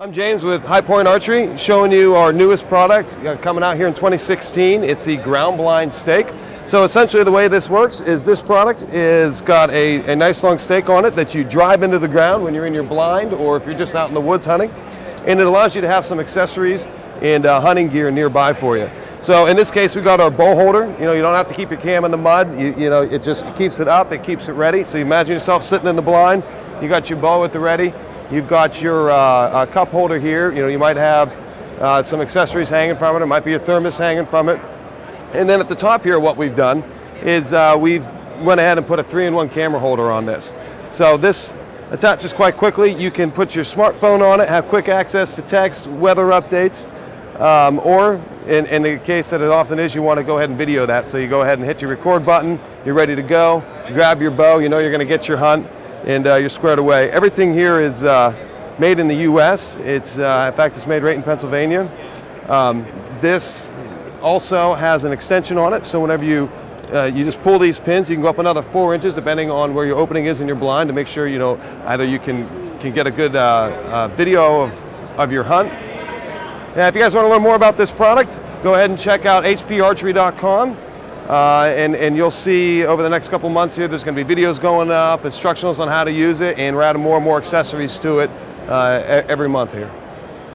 I'm James with High Point Archery, showing you our newest product uh, coming out here in 2016. It's the ground blind stake. So essentially the way this works is this product is got a, a nice long stake on it that you drive into the ground when you're in your blind or if you're just out in the woods hunting. And it allows you to have some accessories and uh, hunting gear nearby for you. So in this case, we got our bow holder. You know, you don't have to keep your cam in the mud. You, you know, it just keeps it up, it keeps it ready. So you imagine yourself sitting in the blind, you got your bow at the ready, You've got your uh, uh, cup holder here. You know, you might have uh, some accessories hanging from it. It might be your thermos hanging from it. And then at the top here, what we've done is uh, we've went ahead and put a three-in-one camera holder on this. So this attaches quite quickly. You can put your smartphone on it, have quick access to text, weather updates, um, or in, in, the case that it often is, you want to go ahead and video that. So you go ahead and hit your record button, you're ready to go, grab your bow, you know you're going to get your hunt, and uh, you're squared away. Everything here is uh, made in the U.S. It's, uh, in fact, it's made right in Pennsylvania. Um, this also has an extension on it, so whenever you uh, you just pull these pins, you can go up another four inches depending on where your opening is in your blind to make sure you know either you can can get a good uh, uh, video of, of your hunt. Yeah, if you guys want to learn more about this product, go ahead and check out hparchery.com. Uh, and, and you'll see over the next couple months here, there's going to be videos going up, instructionals on how to use it, and we're adding more and more accessories to it uh, every month here.